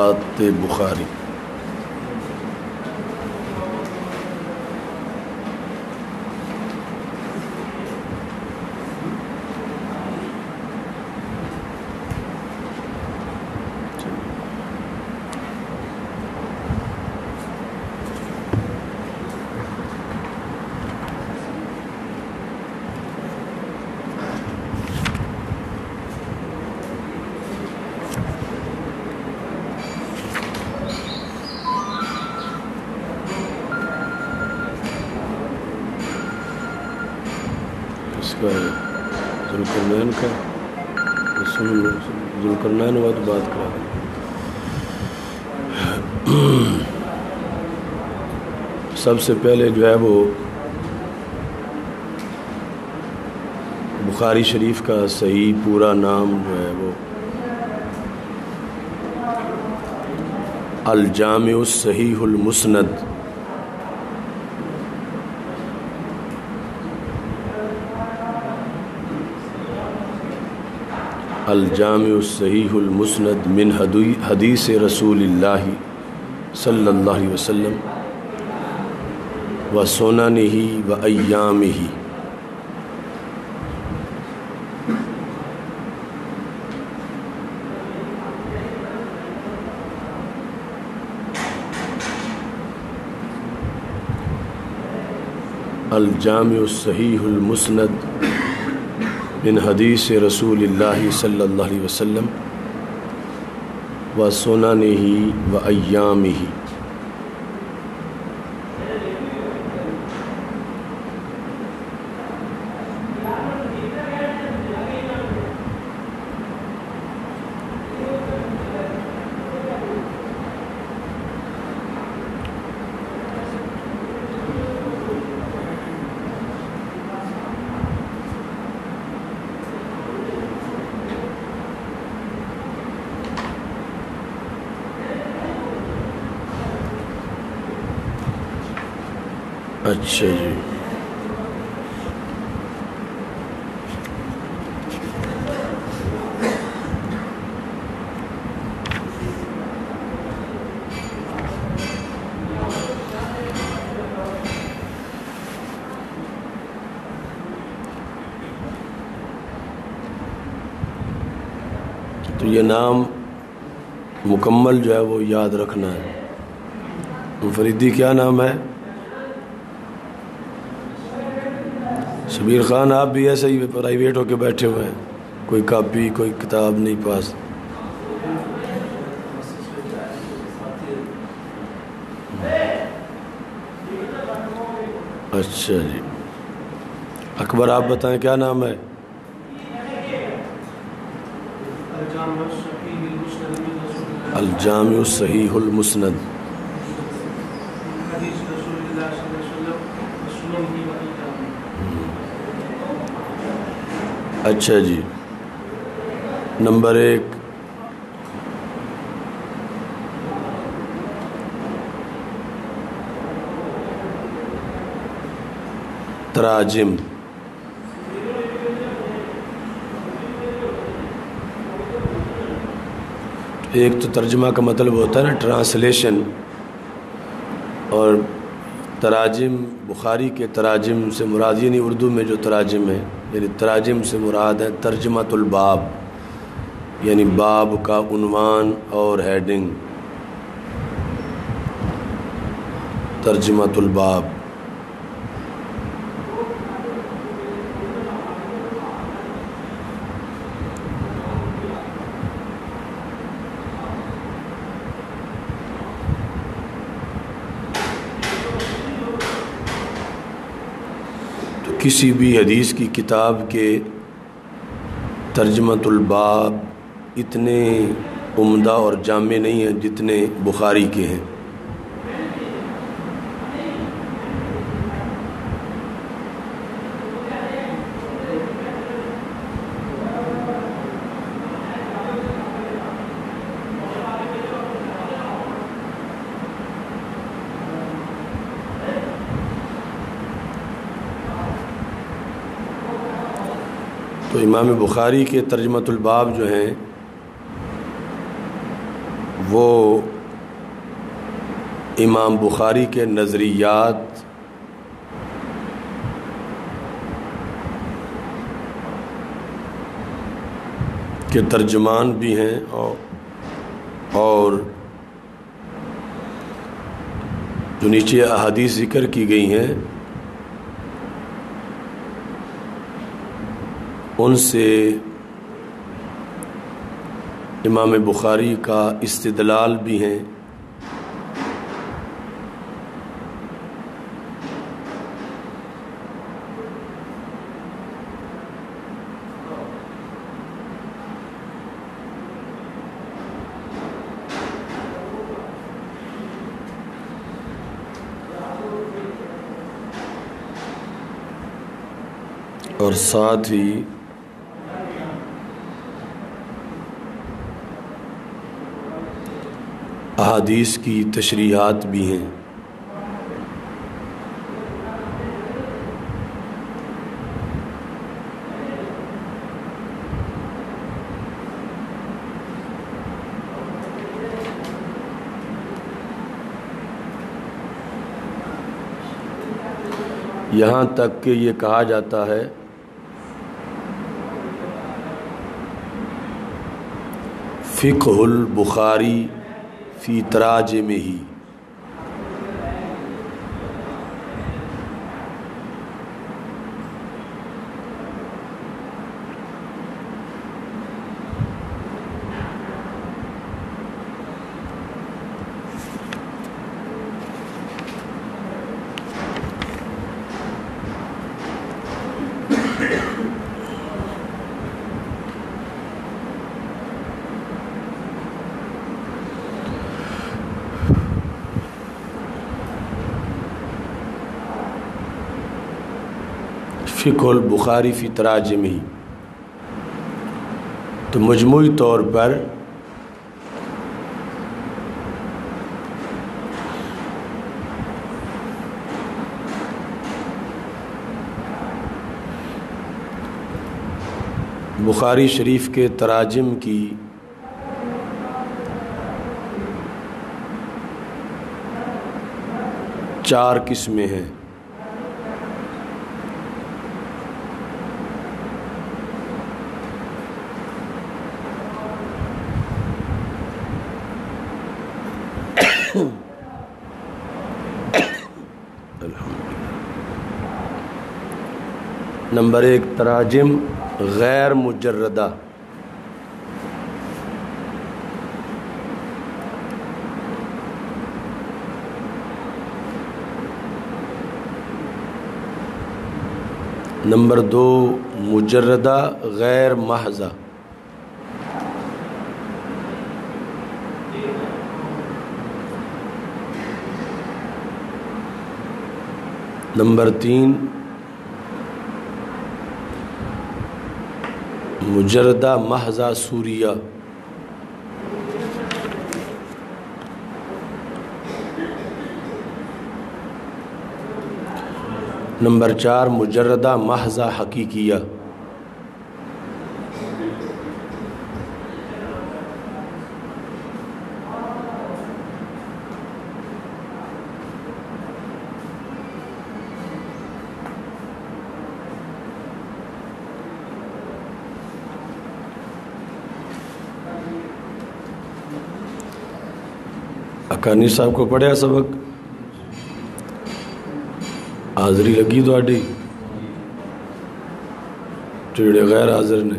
بخاری اس کا ذوالقرنین کا ذوالقرنین ہوا تو بات کرا سب سے پہلے جو ہے وہ بخاری شریف کا صحیح پورا نام جو ہے وہ الجامع الصحیح المسند۔ الجامع الصحیح المسند من حدیث رسول اللہ صلی اللہ علیہ وسلم۔ و سونن ہی و ایام ہی الجامع الصحیح المسند من حدیث رسول اللہ صلی اللہ علیہ وسلم و سنن ہی و ایام ہی اچھا جی۔ تو یہ نام مکمل جو ہے وہ یاد رکھنا ہے۔ فریدی کیا نام ہے؟ شبیر خان، آپ بھی ایسے ہی پرائیویٹ ہو کے بیٹھے ہوئے ہیں۔ کوئی کاپی، کوئی کتاب نہیں پاس۔ اچھا جی۔ اکبر، آپ بتائیں کیا نام ہے؟ الجامع الصحیح المسند۔ اچھا جی۔ نمبر ایک۔ تراجم۔ ایک تو ترجمہ کا مطلب ہوتا ہے نا ٹرانسلیشن۔ اور تراجم، بخاری کے تراجم سے مراد یعنی اردو میں جو تراجم ہے۔ یعنی تراجم سے مراد ہے ترجمہ الباب یعنی باب کا عنوان اور ہیڈنگ ترجمہ الباب۔ کسی بھی حدیث کی کتاب کے ترجمت الباب اتنے عمدہ اور جامع نہیں ہیں جتنے بخاری کے ہیں تو امام بخاری کے ترجمت الباب جو ہیں، وہ امام بخاری کے نظریات کے ترجمان بھی ہیں اور جو نیچے احادیث ذکر کی گئی ہیں ان سے امام بخاری کا استدلال بھی ہیں۔ اور ساتھ ہی احادیث کی تشریحات بھی ہیں۔ یہاں تک کہ یہ کہا جاتا ہے فقہ البخاری فی تراجے میں ہی فقہ البخاری فی تراجم ہی۔ تو مجموعی طور پر بخاری شریف کے تراجم کی چار قسمیں ہیں۔ نمبر ایک تراجم غیر مجردہ۔ نمبر دو مجردہ غیر محضہ۔ نمبر تین مجردہ محضہ سوریہ۔ نمبر چار مجردہ محضہ حقیقیہ۔ اکانی صاحب کو پڑھیا سبق؟ حاضری لگی تھی ٹیڑے غیر حاضر نے۔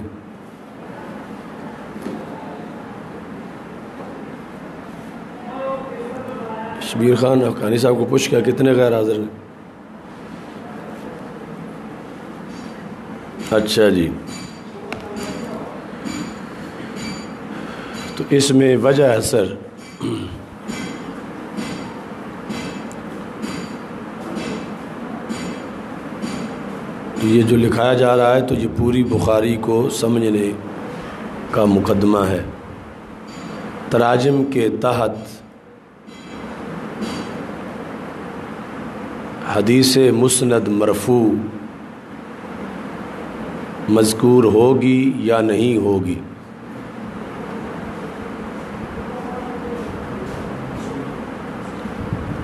شبیر خان اکانی صاحب کو پوچھ کیا کتنے غیر حاضر نے اچھا جی۔ تو اس میں وجہ ہے سر۔ یہ جو لکھایا جا رہا ہے تو یہ پوری بخاری کو سمجھنے کا مقدمہ ہے۔ تراجم کے تحت حدیث مسند مرفوع مذکور ہوگی یا نہیں ہوگی؟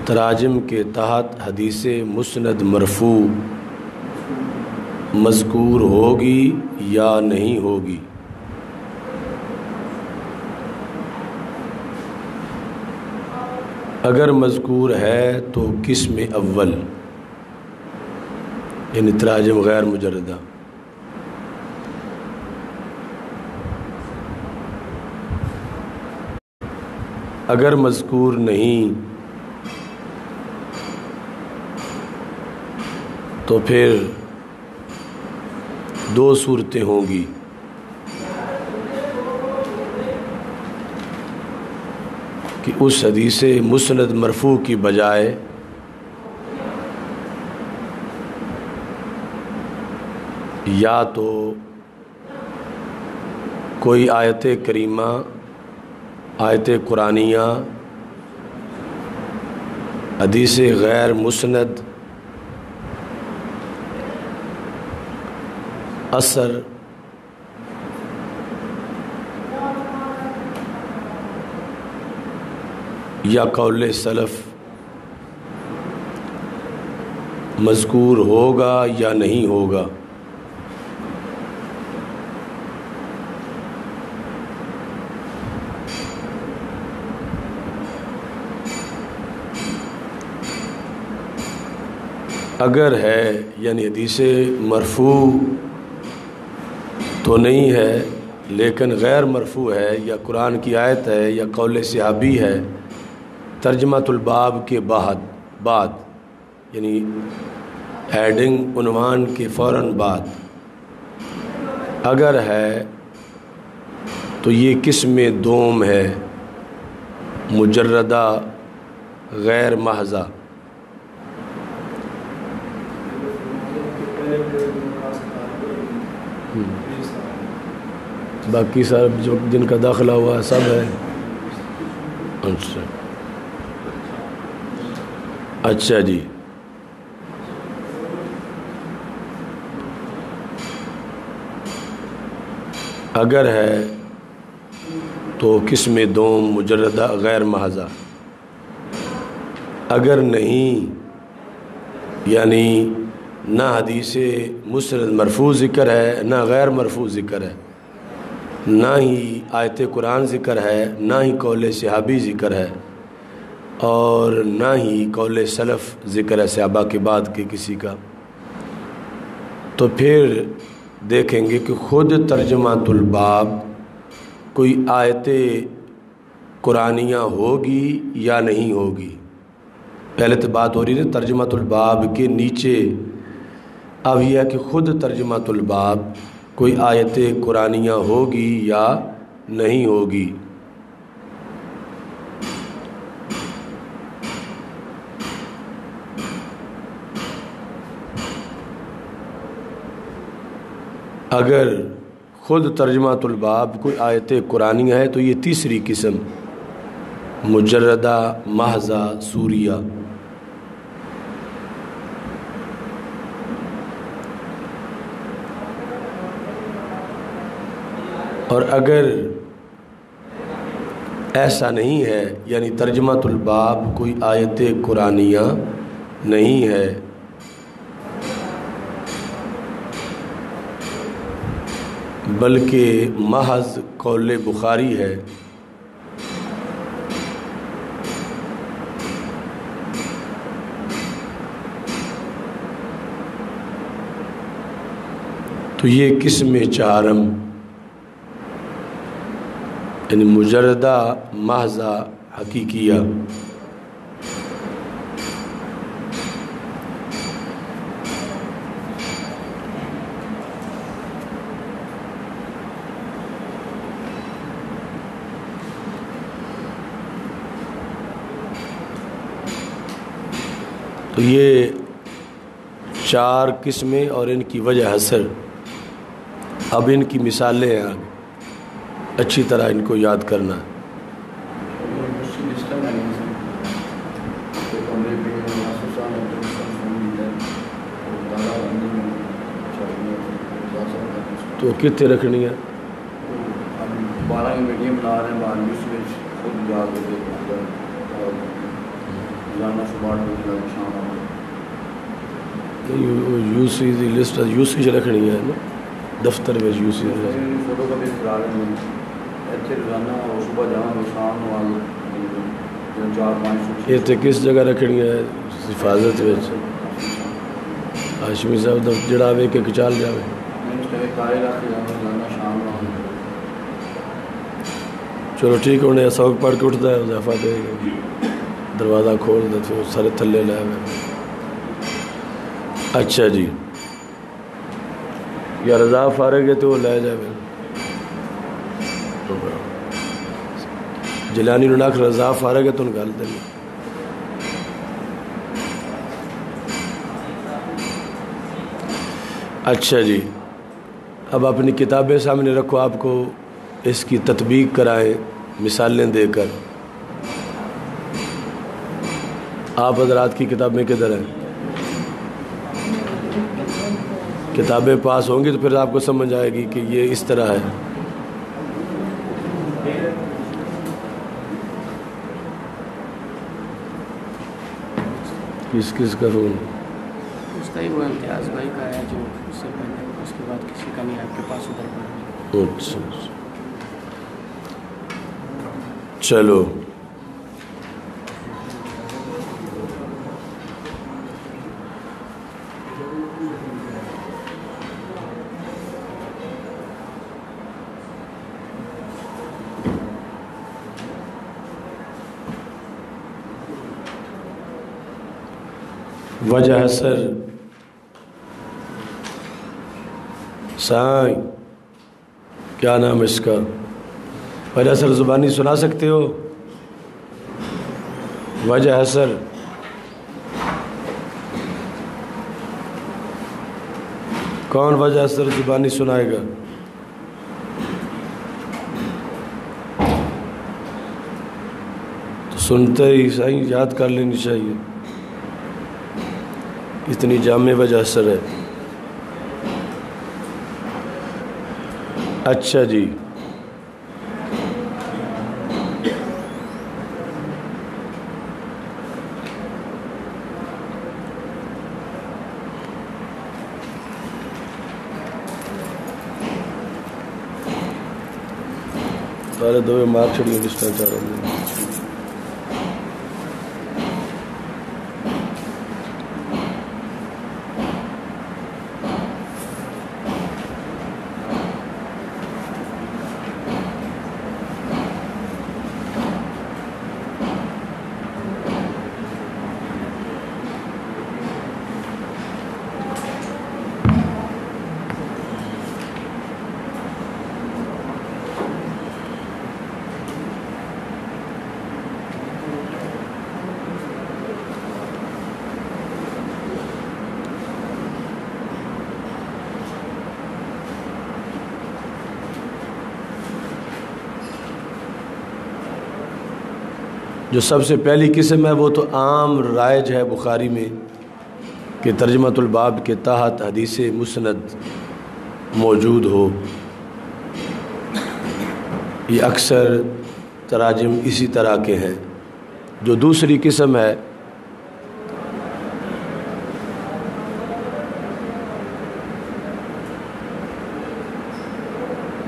تراجم کے تحت حدیث مسند مرفوع مذکور ہوگی یا نہیں ہوگی؟ اگر مذکور ہے تو قسم اول؟ یعنی تراجم غیر مجردہ۔ اگر مذکور نہیں، تو پھر دو صورتیں ہوں گی۔ کہ اس حدیث مسند مرفوع کی بجائے یا تو کوئی آیت کریمہ، آیت قرآنیہ، حدیث غیر مسند اثر یا قول سلف مذکور ہوگا یا نہیں ہوگا؟ اگر ہے یعنی حدیث مرفوع تو نہیں ہے، لیکن غیر مرفوع ہے، یا قرآن کی آیت ہے، یا قول صحابی ہے۔ ترجمہ الباب کے بعد بعد یعنی ہیڈنگ عنوان کے فوراً بعد۔ اگر ہے تو یہ قسم دوم ہے؟ مجردہ، غیر محضہ۔ باقی سب جو جن کا داخلہ ہوا سب ہے۔ اچھا۔ اچھا جی۔ اگر ہے تو قسم دوم مجردہ غیر محضہ۔ اگر نہیں یعنی نہ حدیث مسرد مرفوع ذکر ہے، نہ غیر مرفوع ذکر ہے۔ نہ ہی آیت قرآن ذکر ہے، نہ ہی قول صحابی ذکر ہے۔ اور نہ ہی قول سلف ذکر ہے صحابہ کے بعد کے کسی کا۔ تو پھر دیکھیں گے کہ خود ترجمہ الباب کوئی آیت قرآنیہ ہوگی یا نہیں ہوگی۔ پہلے تو بات ہو رہی ہے ترجمہ الباب کے نیچے اب یہ ہے کہ خود ترجمہ الباب کوئی آیت قرآنیہ ہوگی یا نہیں ہوگی۔ اگر خود ترجمہ الباب کوئی آیت قرآنیہ ہے تو یہ تیسری قسم، مجردہ، محضہ، سوریہ۔ اور اگر ایسا نہیں ہے یعنی ترجمہ الباب کوئی آیت قرآنیہ نہیں ہے، بلکہ محض قول بخاری ہے۔ تو یہ قسم چارم یعنی مجردہ محضہ حقیقیہ۔ تو یہ چار قسمیں اور ان کی وجہ حسر اب ان کی مثالیں ہیں۔ اچھی طرح ان کو یاد کرنا۔ تو کتنے رکھنی ہے؟ U C the list U C چ رکھنی ہے نا، دفتر میں یو سی کچال جاوے میں اس طرح کارے رکھ کے جاؤں روزانہ شام نو آؤں چلو ٹھیک ہے انہیں سوگ پڑھ کے اٹھتا ہے اضافہ دے گا دروازہ کھول دے تو سارے تھلے لے گئے اچھا جی یا رضا فارغ ہے تو وہ لے جائے جلانی نے رضا فارغ ہے تو نکال دیں گے اچھا جی۔ اب اپنی کتابیں سامنے رکھو، آپ کو اس کی تطبیق کرائیں مثالیں دے کر۔ آپ حضرات کی کتابیں کدھر ہیں؟ کتابیں پاس ہوں گی تو پھر آپ کو سمجھ آئے گی کہ یہ اس طرح ہے۔ کس کس کا رول؟ اس کا ہی وہ امتیاز بھائی کا ہے جو اس سے پہلے اس کے بعد کسی کا نہیں آپ کے پاس ادھر اچھا اچھا۔ چلو۔ وجہ سر۔ سائیں۔ کیا نام اس کا؟ وجہ سر زبانی سنا سکتے ہو؟ وجہ سر۔ کون وجہ سر زبانی سنائے گا؟ تو سنتے ہی صحیح یاد کر لینی چاہیے۔ اتنی جامع وجہ سر ہے۔ اچھا جی۔ سارے دو مار چھڑی لسٹیں چاہ رہا ہوں۔ جو سب سے پہلی قسم ہے وہ تو عام رائج ہے بخاری میں کہ ترجمۃ الباب کے تحت حدیث مسند موجود ہو۔ یہ اکثر تراجم اسی طرح کے ہیں۔ جو دوسری قسم ہے،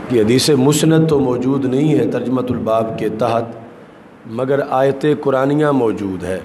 کہ حدیث مسند تو موجود نہیں ہے ترجمۃ الباب کے تحت۔ مگر آیت قرآنیہ موجود ہے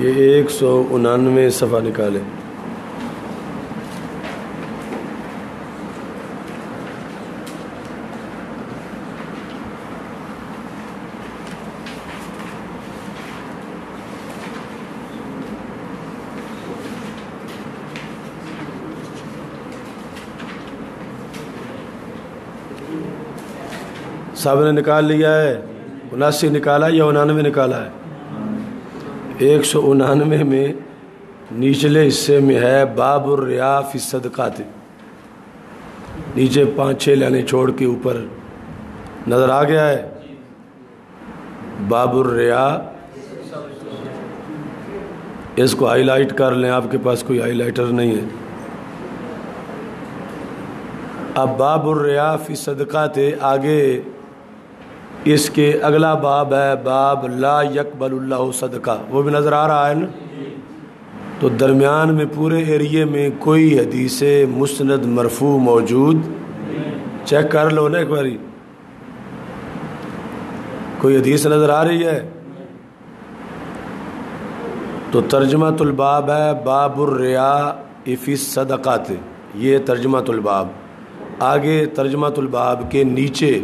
یہ ایک سو انانوے صفحہ نکالے۔ صاحب نے نکال لیا ہے، اناسی نکالا یا انانوے نکالا ہے؟ ایک سو انانوے میں نچلے حصے میں ہے باب الریا فی صدقات۔ نیچے پانچ چھ لانے چھوڑ کے اوپر نظر آ گیا ہے۔ باب الریا۔ اس کو ہائی لائٹ کر لیں، آپ کے پاس کوئی ہائی لائٹر نہیں ہے۔ اب باب الریا فی صدقات، آگے اس کے اگلا باب ہے باب لا یکبل اللہ صدقہ۔ وہ بھی نظر آ رہا ہے نا؟ تو درمیان میں پورے ایریے میں کوئی حدیث مسند مرفوع موجود چیک کر لو نا ایک باری۔ کوئی حدیث نظر آ رہی ہے؟ تو ترجمہ الباب ہے باب الریا فی صدقات۔ یہ ترجمہ الباب۔ آگے ترجمہ الباب کے نیچے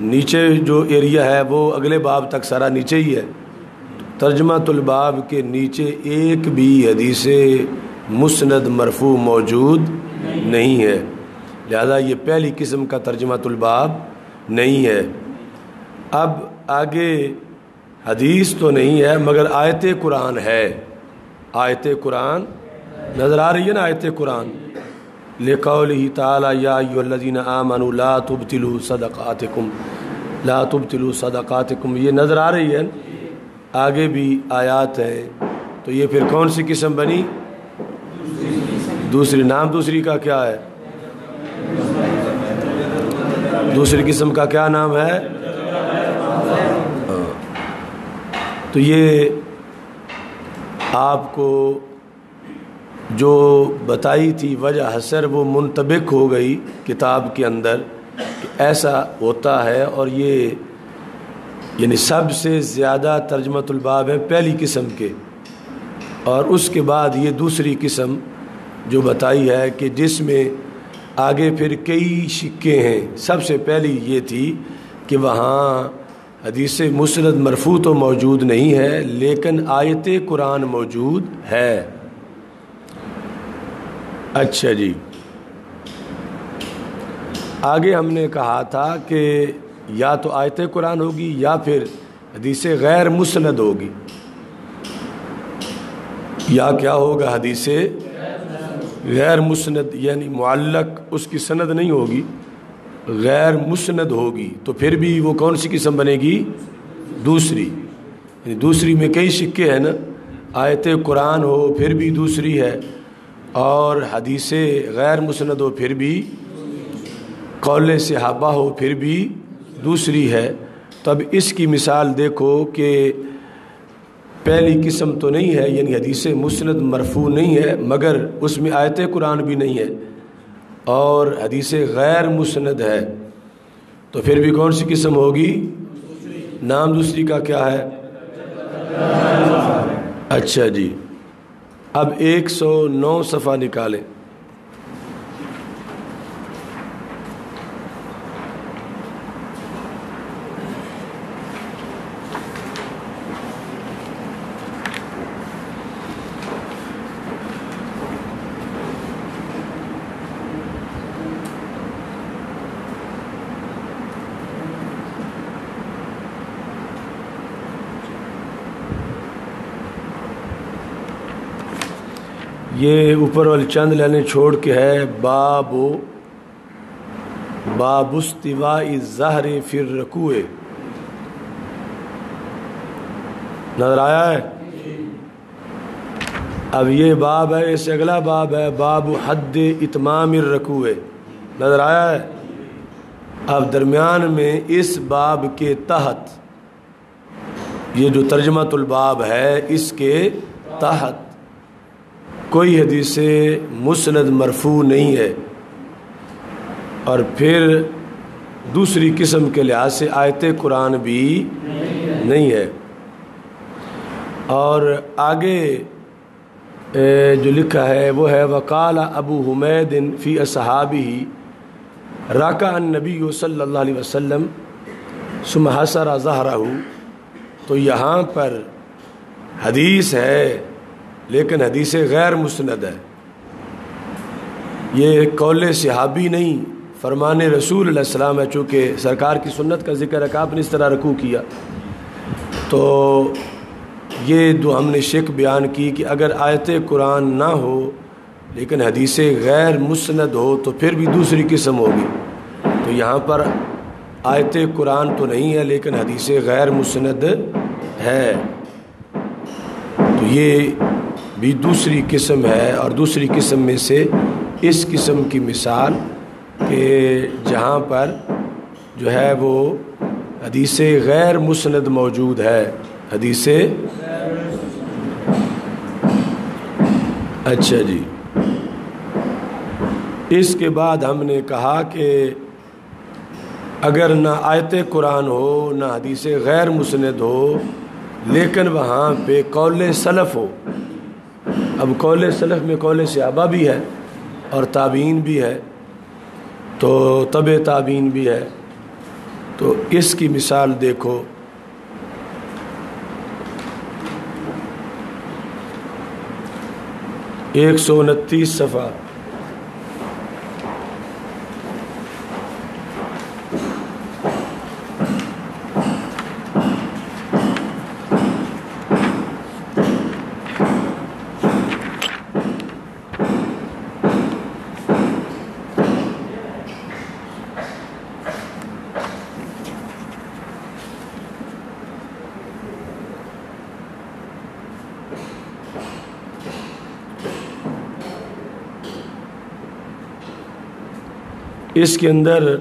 نیچے جو ایریا ہے وہ اگلے باب تک سارا نیچے ہی ہے۔ ترجمہ الباب کے نیچے ایک بھی حدیث مسند مرفوع موجود نہیں ہے۔ لہذا یہ پہلی قسم کا ترجمہ الباب نہیں ہے۔ اب آگے حدیث تو نہیں ہے، مگر آیت قرآن ہے۔ آیت قرآن، نظر آ رہی ہے نا آیت قرآن؟ لقوله تعالی یا ایو الذین آمنوا لا تبتلوا صدقاتکم لا تبتلوا صدقاتکم یہ نظر آ رہی ہے، آگے بھی آیات ہیں تو یہ پھر کون سی قسم بنی؟ دوسری. نام دوسری کا کیا ہے؟ دوسری قسم کا کیا نام ہے؟ ہاں. تو یہ آپ کو جو بتائی تھی وجہ حسر، وہ منطبق ہو گئی کتاب کے اندر کہ ایسا ہوتا ہے اور یہ یعنی سب سے زیادہ ترجمت الباب ہیں پہلی قسم کے۔ اور اس کے بعد یہ دوسری قسم جو بتائی ہے کہ جس میں آگے پھر کئی شکے ہیں۔ سب سے پہلی یہ تھی کہ وہاں حدیث مسرد مرفوع تو موجود نہیں ہے، لیکن آیت قرآن موجود ہے۔ اچھا جی۔ آگے ہم نے کہا تھا کہ یا تو آیت قرآن ہوگی یا پھر حدیث غیر مسند ہوگی۔ یا کیا ہوگا حدیث غیر مسند؟ یعنی معلق اس کی سند نہیں ہوگی، غیر مسند ہوگی۔ تو پھر بھی وہ کون سی قسم بنے گی؟ دوسری۔ یعنی دوسری میں کئی سکے ہیں نا۔ آیت قرآن ہو، پھر بھی دوسری ہے۔ اور حدیث غیر مسند ہو پھر بھی، قول صحابہ ہو پھر بھی دوسری ہے۔ تو اب اس کی مثال دیکھو کہ پہلی قسم تو نہیں ہے یعنی حدیث مسند مرفوع نہیں ہے، مگر اس میں آیت قرآن بھی نہیں ہے۔ اور حدیث غیر مسند ہے۔ تو پھر بھی کون سی قسم ہوگی؟ نام دوسری کا کیا ہے؟ اچھا جی۔ اب ایک سو نو صفحہ نکالیں۔ یہ اوپر والے چند لینے چھوڑ کے ہے باب باب استوا فر رکوے نظر آیا ہے؟ اب یہ باب ہے، اس اگلا باب ہے، باب حد اتمام الرکوے نظر آیا ہے؟ اب درمیان میں اس باب کے تحت، یہ جو ترجمہ الباب ہے، اس کے تحت۔ کوئی حدیث مسند مرفوع نہیں ہے۔ اور پھر دوسری قسم کے لحاظ سے آیت قرآن بھی نہیں ہے۔ اور آگے جو لکھا ہے، وہ ہے وکال ابو حمید فی اصحابی راکا النبی صلی اللہ علیہ وسلم سمحسر زہرہ تو یہاں پر حدیث ہے لیکن حدیث غیر مسند ہے۔ یہ قول صحابی نہیں، فرمان رسول علیہ السلام ہے، چونکہ سرکار کی سنت کا ذکر ہے کہ آپ نے اس طرح رکوع کیا۔ تو یہ دو ہم نے شک بیان کی کہ اگر آیت قرآن نہ ہو، لیکن حدیث غیر مسند ہو تو پھر بھی دوسری قسم ہوگی۔ تو یہاں پر آیت قرآن تو نہیں ہے، لیکن حدیث غیر مسند ہے۔ تو یہ بھی دوسری قسم ہے اور دوسری قسم میں سے اس قسم کی مثال کہ جہاں پر جو ہے وہ حدیث غیر مسند موجود ہے۔ حدیث اچھا جی۔ اس کے بعد ہم نے کہا کہ اگر نہ آیت قرآن ہو، نہ حدیث غیر مسند ہو، لیکن وہاں پہ قول سلف ہو۔ اب قول سلف میں قول صحابہ بھی ہے اور تابعین بھی ہے، تو طب تابعین بھی ہے۔ تو اس کی مثال دیکھو۔ ایک سو انتیس صفحہ۔ اس کے اندر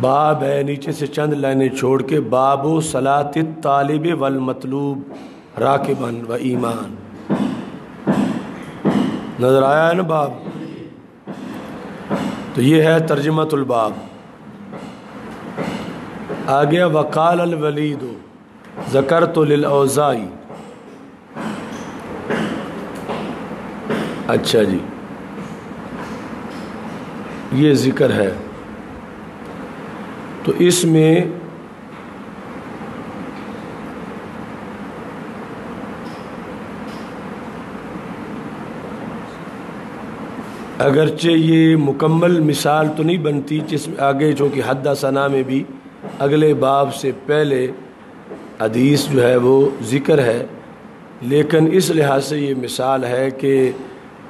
باب ہے، نیچے سے چند لائنیں چھوڑ کے، باب و صلاط طالب والمطلوب راکبن و ایمان نظر آیا ہے نا باب؟ تو یہ ہے ترجمت الباب۔ آگے وقال الولید ذکر تو للعوزائی اچھا جی۔ یہ ذکر ہے۔ تو اس میں اگرچہ یہ مکمل مثال تو نہیں بنتی جس میں آگے جو کہ حد ثنا میں بھی اگلے باب سے پہلے حدیث جو ہے وہ ذکر ہے، لیکن اس لحاظ سے یہ مثال ہے کہ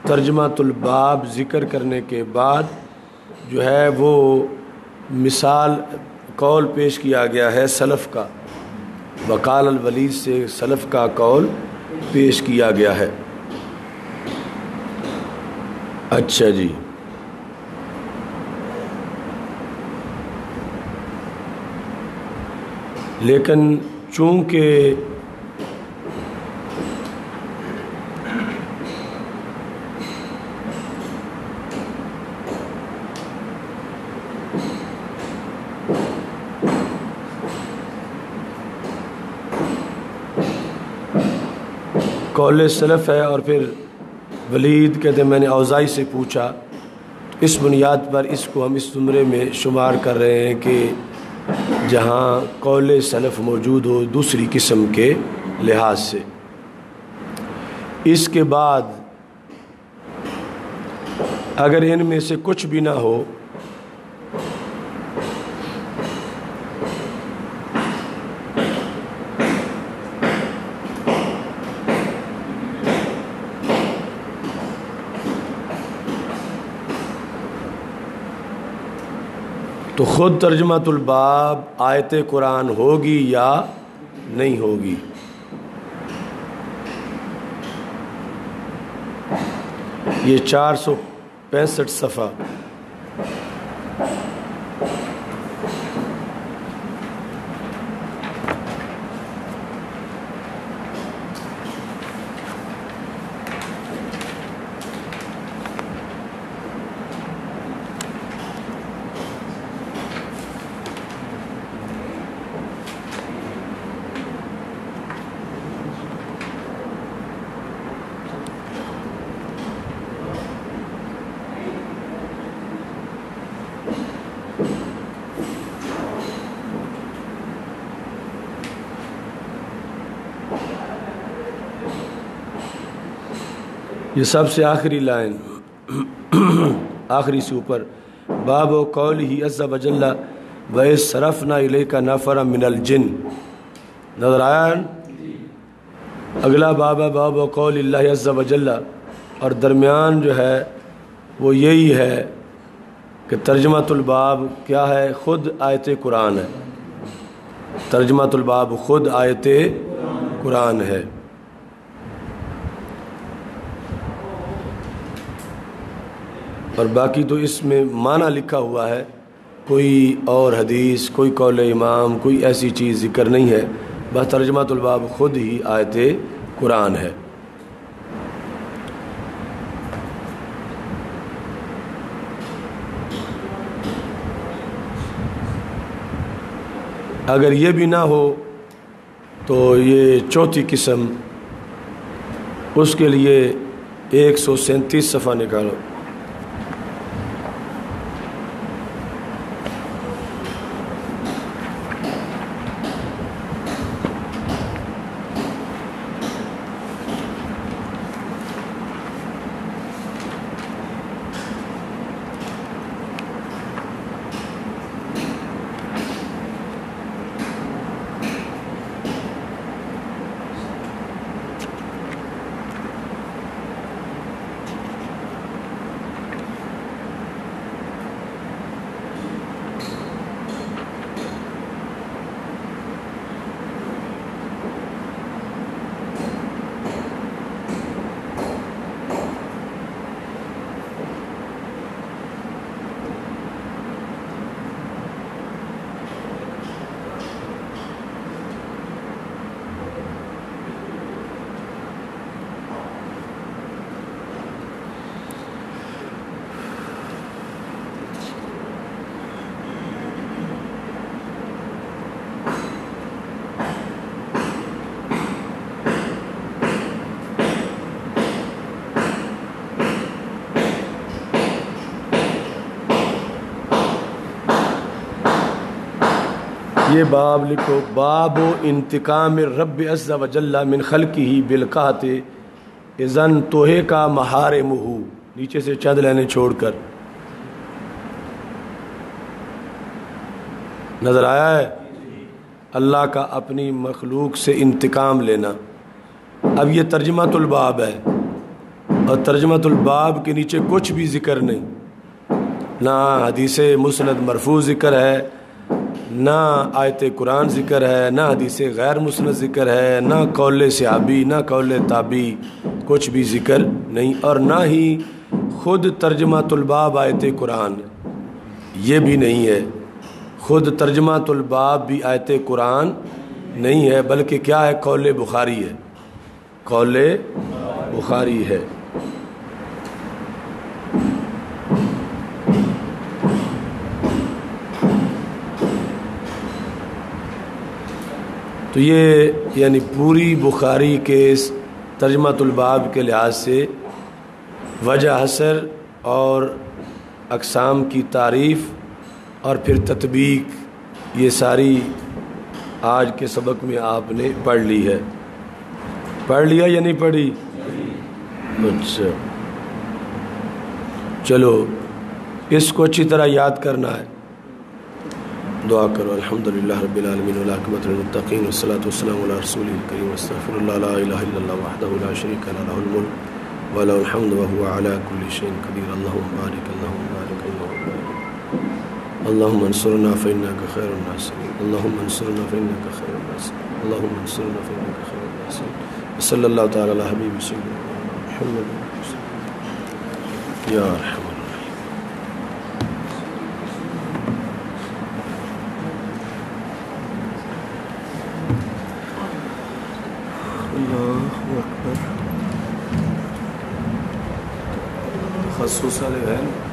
ترجمہ الباب ذکر کرنے کے بعد جو ہے وہ مثال قول پیش کیا گیا ہے سلف کا۔ وقال الولید سے سلف کا قول پیش کیا گیا ہے۔ اچھا جی۔ لیکن چونکہ قول سلف ہے اور پھر ولید کہتے ہیں، میں نے اوزائی سے پوچھا، اس بنیاد پر اس کو ہم اس زمرے میں شمار کر رہے ہیں کہ جہاں قول سلف موجود ہو دوسری قسم کے لحاظ سے۔ اس کے بعد اگر ان میں سے کچھ بھی نہ ہو خود ترجمہ الباب آیت قرآن ہوگی یا نہیں ہوگی؟ یہ چار سو پینسٹھ صفحہ یہ سب سے آخری لائن، آخری سے اوپر، باب و قول ہی عز وجل و صرف نہ علیہ کا نفر من الجن۔ نظر آیا؟ اگلا باب ہے باب و قول اللہ عز وجل۔ اور درمیان جو ہے وہ یہی ہے کہ ترجمۃ الباب کیا ہے؟ خود آیت قرآن ہے۔ ترجمۃ الباب خود آیت قرآن ہے۔ اور باقی تو اس میں معنی لکھا ہوا ہے، کوئی اور حدیث، کوئی قول امام، کوئی ایسی چیز ذکر نہیں ہے۔ بس ترجمہ الباب خود ہی آیت قرآن ہے۔ اگر یہ بھی نہ ہو تو یہ چوتھی قسم، اس کے لیے ایک سو سینتیس صفحہ نکالو۔ یہ باب لکھو، باب و انتقام رب عز و جل من خلقی ہی بالکات ازن توہے کا مہار مہو نیچے سے چند لینے چھوڑ کر۔ نظر آیا ہے؟ اللہ کا اپنی مخلوق سے انتقام لینا۔ اب یہ ترجمہ الباب ہے۔ اور ترجمہ الباب کے نیچے کچھ بھی ذکر نہیں۔ نہ حدیث مسند مرفوع ذکر ہے نہ آیت قرآن ذکر ہے، نہ حدیث غیر مسند ذکر ہے، نہ قول صحابی، نہ قول تابی کچھ بھی ذکر نہیں، اور نہ ہی خود ترجمہ طلباب آیت قرآن۔ یہ بھی نہیں ہے۔ خود ترجمہ طلباب بھی آیت قرآن نہیں ہے، بلکہ کیا ہے؟ قول بخاری ہے۔ قول بخاری ہے۔ تو یہ یعنی پوری بخاری کے ترجمہ الباب کے لحاظ سے وجہ حسر اور اقسام کی تعریف اور پھر تطبیق یہ ساری آج کے سبق میں آپ نے پڑھ لی ہے۔ پڑھ لیا یا نہیں پڑھی؟ اچھا۔ چلو، اس کو اچھی طرح یاد کرنا ہے۔ دعا کرو الحمد للہ رب العالمین والعاقبۃ للمتقین والصلاة والسلام علی رسول کریم واستغفر اللہ، لا الہ الا اللہ وحدہ لا شریک له له الملک وله الحمد وهو على كل شيء قدیر اللهم بارک اللهم بارک اللهم بارک. اللهم انصرنا فإنك خير الناصرين اللهم انصرنا فإنك خير الناصرين اللهم انصرنا فإنك خير الناصرين صلی اللہ تعالی علی حبیب سیدنا محمد. یا رحمت اللہ اکبر خصوصا جو ہے